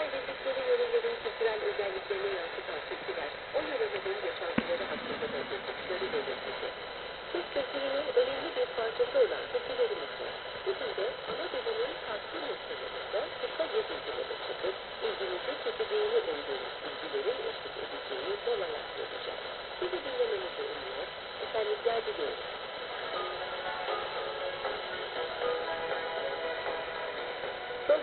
Türkler gezikleri yörelerin kültürel özelliklerine yansıtan türküler, o yörelerin yaşantıları hakkında da ipuçları belirtecek. Türk kültürünün önemli bir parçası olan türkülerimiz var. Bugün de Anadolu'nun farklı noktalarında kısa gezintilere çıkıp ilgimizi çekeceğini umduğumuz bilgilerin eşlik edeceğini bol ayak vereceğiz. Sizi dinlemenizi umuyor, esenlikler diliyorum.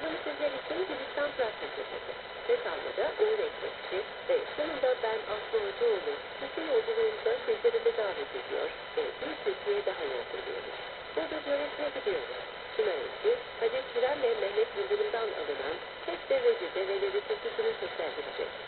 Sözler için Gülistan Trakya Köşesi. Detaylıca Uğur Ekmekçi ve sonunda ben Aslı Hocaoğlu Türkiye yolculuğumuza sizleri de davet ediyor ve bir Türkiye daha yolculuyoruz. Burada görevine gidiyoruz. Sümerisi, Hacı Kiran ve Mehmet Yıldırım'dan alınan Hep de Recep'e ve Recep'e seslendirecek.